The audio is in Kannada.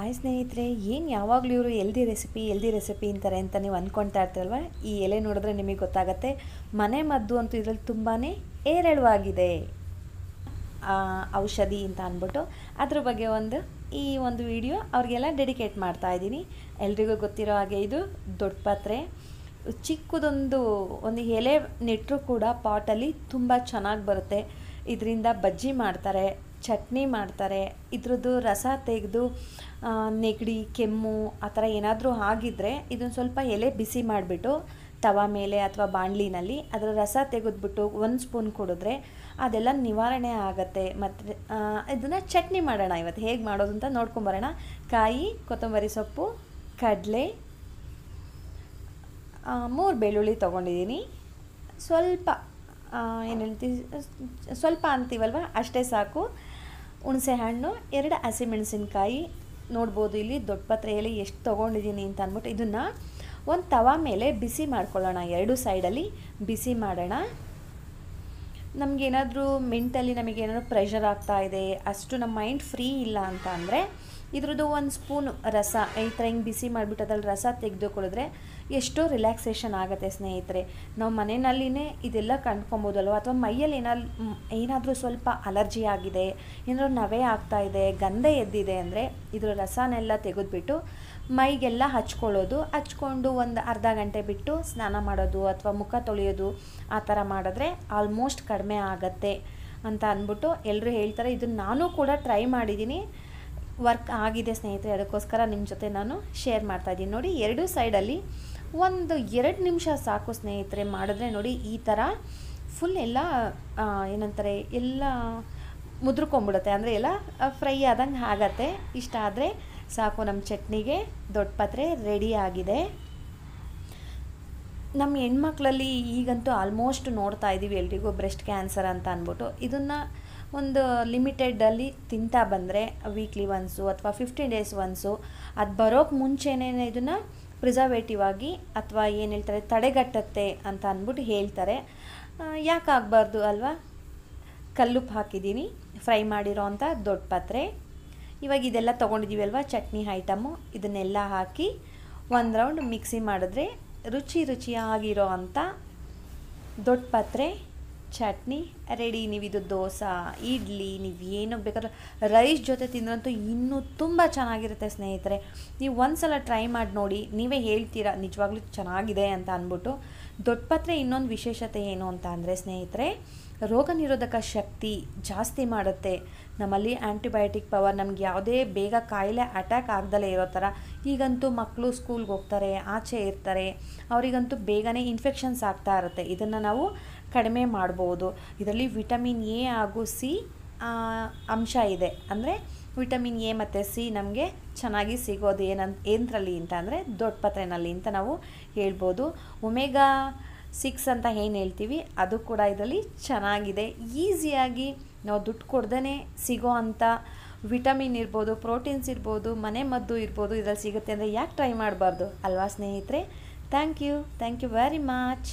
ಹಾಯ್ ಸ್ನೇಹಿತರೆ, ಏನು ಯಾವಾಗಲೂ ಇವರು ಎಲ್ದಿ ರೆಸಿಪಿ ಎಲ್ದಿ ರೆಸಿಪಿ ಅಂತಾರೆ ಅಂತ ನೀವು ಅಂದ್ಕೊಳ್ತಾ ಇರ್ತೀವಲ್ವ ಈ ಎಲೆ ನೋಡಿದ್ರೆ ನಿಮಗೆ ಗೊತ್ತಾಗತ್ತೆ. ಮನೆ ಮದ್ದು ಅಂತೂ ಇದರಲ್ಲಿ ತುಂಬಾ ಏರಳವಾಗಿದೆ ಔಷಧಿ ಅಂತ ಅಂದ್ಬಿಟ್ಟು ಅದ್ರ ಬಗ್ಗೆ ಒಂದು ಈ ಒಂದು ವಿಡಿಯೋ ಅವ್ರಿಗೆಲ್ಲ ಡೆಡಿಕೇಟ್ ಮಾಡ್ತಾ ಇದ್ದೀನಿ. ಎಲ್ರಿಗೂ ಗೊತ್ತಿರೋ ಹಾಗೆ ಇದು ದೊಡ್ಡ ಪಾತ್ರೆ. ಚಿಕ್ಕದೊಂದು, ಒಂದು ಎಲೆ ನೆಟ್ಟರು ಕೂಡ ಪಾಟಲ್ಲಿ ತುಂಬ ಚೆನ್ನಾಗಿ ಬರುತ್ತೆ. ಇದರಿಂದ ಬಜ್ಜಿ ಮಾಡ್ತಾರೆ. ಚಟ್ನಿ ಮಾಡ್ತಾರೆ. ಇದ್ರದ್ದು ರಸ ತೆಗೆದು ನೆಗಡಿ, ಕೆಮ್ಮು, ಆ ಥರ ಏನಾದರೂ ಆಗಿದ್ದರೆ ಇದನ್ನು ಸ್ವಲ್ಪ ಎಲೆ ಬಿಸಿ ಮಾಡಿಬಿಟ್ಟು, ತವ ಮೇಲೆ ಅಥವಾ ಬಾಣಲಿನಲ್ಲಿ ಅದರ ರಸ ತೆಗೆದ್ಬಿಟ್ಟು ಒಂದು ಸ್ಪೂನ್ ಕುಡಿದ್ರೆ ಅದೆಲ್ಲ ನಿವಾರಣೆ ಆಗುತ್ತೆ. ಮತ್ತು ಇದನ್ನು ಚಟ್ನಿ ಮಾಡೋಣ ಇವತ್ತು. ಹೇಗೆ ಮಾಡೋದು ಅಂತ ನೋಡ್ಕೊಂಬರೋಣ ಕಾಯಿ, ಕೊತ್ತಂಬರಿ ಸೊಪ್ಪು, ಕಡಲೆ ಮೂರು ಬೆಳ್ಳುಳ್ಳಿ ತೊಗೊಂಡಿದ್ದೀನಿ. ಸ್ವಲ್ಪ ಏನು ಹೇಳ್ತೀವಿ ಸ್ವಲ್ಪ ಅಂತೀವಲ್ವ? ಅಷ್ಟೇ ಸಾಕು. ಹುಣಸೆ ಹಣ್ಣು, ಎರಡು ಹಸಿಮೆಣಸಿನ್ಕಾಯಿ ನೋಡ್ಬೋದು ಇಲ್ಲಿ ದೊಡ್ಡ ಪತ್ರೆಯಲ್ಲಿ ಎಷ್ಟು ತೊಗೊಂಡಿದ್ದೀನಿ ಅಂತ ಅಂದ್ಬಿಟ್ಟು ಇದನ್ನು ಒಂದು ತವ ಮೇಲೆ ಬಿಸಿ ಮಾಡ್ಕೊಳ್ಳೋಣ. ಎರಡು ಸೈಡಲ್ಲಿ ಬಿಸಿ ಮಾಡೋಣ. ನಮಗೇನಾದರೂ ಮೆಂಟಲಿ ನಮಗೇನಾದ್ರು ಪ್ರೆಷರ್ ಆಗ್ತಾ ಇದೆ, ಅಷ್ಟು ನಮ್ಮ ಮೈಂಡ್ ಫ್ರೀ ಇಲ್ಲ ಅಂತ ಅಂದರೆ ಇದ್ರದ್ದು ಒಂದು ಸ್ಪೂನ್ ರಸ ಈ ಥರ ಹಿಂಗೆ ಬಿಸಿ ಮಾಡಿಬಿಟ್ಟು ಅದ್ರಲ್ಲಿ ರಸ ತೆಗೆದು ಕುಡಿದ್ರೆ ಎಷ್ಟೋ ರಿಲ್ಯಾಕ್ಸೇಷನ್ ಆಗುತ್ತೆ ಸ್ನೇಹಿತರೆ. ನಾವು ಮನೆಯಲ್ಲಿನೇ ಇದೆಲ್ಲ ಕಂಡ್ಕೊಬೋದಲ್ವ ಅಥವಾ ಮೈಯಲ್ಲಿ ಏನಾದ್ರು ಏನಾದರೂ ಸ್ವಲ್ಪ ಅಲರ್ಜಿ ಆಗಿದೆ, ಏನಾದರೂ ನವೆ ಆಗ್ತಾ ಇದೆ, ಗಂಧ ಎದ್ದಿದೆ ಅಂದರೆ ಇದ್ರ ರಸನೆಲ್ಲ ತೆಗೆದುಬಿಟ್ಟು ಮೈಗೆಲ್ಲ ಹಚ್ಕೊಳ್ಳೋದು. ಹಚ್ಕೊಂಡು ಒಂದು ಅರ್ಧ ಗಂಟೆ ಬಿಟ್ಟು ಸ್ನಾನ ಮಾಡೋದು ಅಥವಾ ಮುಖ ತೊಳೆಯೋದು ಆ ಥರ ಮಾಡಿದ್ರೆ ಆಲ್ಮೋಸ್ಟ್ ಕಡಿಮೆ ಆಗತ್ತೆ ಅಂತ ಅಂದ್ಬಿಟ್ಟು ಎಲ್ಲರೂ ಹೇಳ್ತಾರೆ. ಇದನ್ನು ನಾನು ಕೂಡ ಟ್ರೈ ಮಾಡಿದ್ದೀನಿ. ವರ್ಕ್ ಆಗಿದೆ ಸ್ನೇಹಿತರೆ, ಅದಕ್ಕೋಸ್ಕರ ನಿಮ್ಮ ಜೊತೆ ನಾನು ಶೇರ್ ಮಾಡ್ತಾ ಇದ್ದೀನಿ. ನೋಡಿ, ಎರಡೂ ಸೈಡಲ್ಲಿ ಒಂದು ಎರಡು ನಿಮಿಷ ಸಾಕು ಸ್ನೇಹಿತರೆ ಮಾಡಿದ್ರೆ ನೋಡಿ, ಈ ಥರ ಫುಲ್ ಎಲ್ಲ ಏನಂತಾರೆ, ಎಲ್ಲ ಮುದ್ರಕೊಂಬಿಡುತ್ತೆ ಅಂದರೆ ಎಲ್ಲ ಫ್ರೈ ಆದಂಗೆ ಆಗತ್ತೆ. ಇಷ್ಟ ಆದರೆ ಸಾಕು ನಮ್ಮ ಚಟ್ನಿಗೆ ದೊಡ್ಡ ಪಾತ್ರೆ ರೆಡಿ ಆಗಿದೆ. ನಮ್ಮ ಹೆಣ್ಮಕ್ಳಲ್ಲಿ ಈಗಂತೂ ಆಲ್ಮೋಸ್ಟ್ ನೋಡ್ತಾ ಇದ್ದೀವಿ ಎಲ್ರಿಗೂ ಬ್ರೆಸ್ಟ್ ಕ್ಯಾನ್ಸರ್ ಅಂತ ಅಂದ್ಬಿಟ್ಟು. ಇದನ್ನು ಒಂದು ಲಿಮಿಟೆಡಲ್ಲಿ ತಿಂತಾ ಬಂದರೆ ವೀಕ್ಲಿ ಒನ್ಸು ಅಥವಾ ಫಿಫ್ಟೀನ್ ಡೇಸ್ ಒನ್ಸು, ಅದು ಬರೋಕ್ಕೆ ಮುಂಚೆನೇ ಇದನ್ನು ಪ್ರಿಸರ್ವೇಟಿವ್ ಆಗಿ ಅಥವಾ ಏನು ಹೇಳ್ತಾರೆ, ತಡೆಗಟ್ಟತ್ತೆ ಅಂತ ಅಂದ್ಬಿಟ್ಟು ಹೇಳ್ತಾರೆ. ಯಾಕೆ ಆಗಬಾರ್ದು ಅಲ್ವಾ? ಕಲ್ಲುಪ್ಪು ಹಾಕಿದ್ದೀನಿ, ಫ್ರೈ ಮಾಡಿರೋ ಅಂಥ ದೊಡ್ಡ ಪಾತ್ರೆ. ಇವಾಗ ಇದೆಲ್ಲ ತೊಗೊಂಡಿದ್ದೀವಿ ಅಲ್ವಾ, ಚಟ್ನಿ ಐಟಮು. ಇದನ್ನೆಲ್ಲ ಹಾಕಿ ಒಂದು ರೌಂಡ್ ಮಿಕ್ಸಿ ಮಾಡಿದ್ರೆ ರುಚಿ ರುಚಿಯಾಗಿರೋ ಅಂಥ ದೊಡ್ಡ ಪಾತ್ರೆ. ಚಟ್ನಿ, ರೆಡಿ. ನೀವು ಇದು ದೋಸೆ, ಇಡ್ಲಿ, ನೀವು ಏನು ಬೇಕಾದ್ರೂ ರೈಸ್ ಜೊತೆ ತಿಂದ್ರಂತೂ ಇನ್ನೂ ತುಂಬ ಚೆನ್ನಾಗಿರುತ್ತೆ ಸ್ನೇಹಿತರೆ. ನೀವು ಒಂದ್ಸಲ ಟ್ರೈ ಮಾಡಿ ನೋಡಿ. ನೀವೇ ಹೇಳ್ತೀರಾ, ನಿಜವಾಗ್ಲೂ ಚೆನ್ನಾಗಿದೆ ಅಂತ ಅಂದ್ಬಿಟ್ಟು. ದೊಡ್ಡಪತ್ರೆ ಇನ್ನೊಂದು ವಿಶೇಷತೆ ಏನು ಅಂತ ಅಂದರೆ ಸ್ನೇಹಿತರೆ, ರೋಗ ನಿರೋಧಕ ಶಕ್ತಿ ಜಾಸ್ತಿ ಮಾಡುತ್ತೆ. ನಮ್ಮಲ್ಲಿ ಆ್ಯಂಟಿಬಯೋಟಿಕ್ ಪವರ್ ನಮ್ಗೆ ಯಾವುದೇ ಬೇಗ ಕಾಯಿಲೆ ಅಟ್ಯಾಕ್ ಆಗ್ದಲೇ ಇರೋ ಥರ. ಈಗಂತೂ ಮಕ್ಕಳು ಸ್ಕೂಲ್ಗೆ ಹೋಗ್ತಾರೆ, ಆಚೆ ಇರ್ತಾರೆ. ಅವರಿಗಂತೂ ಬೇಗನೆ ಇನ್ಫೆಕ್ಷನ್ಸ್ ಆಗ್ತಾ ಇರುತ್ತೆ. ಇದನ್ನು ನಾವು ಕಡಿಮೆ ಮಾಡ್ಬೋದು. ಇದರಲ್ಲಿ ವಿಟಮಿನ್ ಎ ಹಾಗೂ ಸಿ ಅಂಶ ಇದೆ. ಅಂದರೆ ವಿಟಮಿನ್ ಎ ಮತ್ತು ಸಿ ನಮಗೆ ಚೆನ್ನಾಗಿ ಸಿಗೋದು ಏನಂತ ಏನರಲ್ಲಿ ಅಂತ ಅಂದರೆ ದೊಡ್ಡ ಪತ್ರೆನಲ್ಲಿ ಅಂತ ನಾವು ಹೇಳ್ಬೋದು. ಒಮೆಗಾ ಸಿಕ್ಸ್ ಅಂತ ಏನು ಹೇಳ್ತೀವಿ, ಅದು ಕೂಡ ಇದರಲ್ಲಿ ಚೆನ್ನಾಗಿದೆ. ಈಸಿಯಾಗಿ ನಾವು ದುಡ್ಡು ಕೊಡ್ದೇ ಸಿಗೋ ಅಂಥ ವಿಟಮಿನ್ ಇರ್ಬೋದು, ಪ್ರೋಟೀನ್ಸ್ ಇರ್ಬೋದು, ಮನೆ ಮದ್ದು ಇರ್ಬೋದು, ಇದರಲ್ಲಿ ಸಿಗುತ್ತೆ ಅಂದರೆ ಯಾಕೆ ಟ್ರೈ ಮಾಡಬಾರ್ದು? ಅಲ್ವಾ ಸ್ನೇಹಿತರೆ? Thank you. Thank you very much.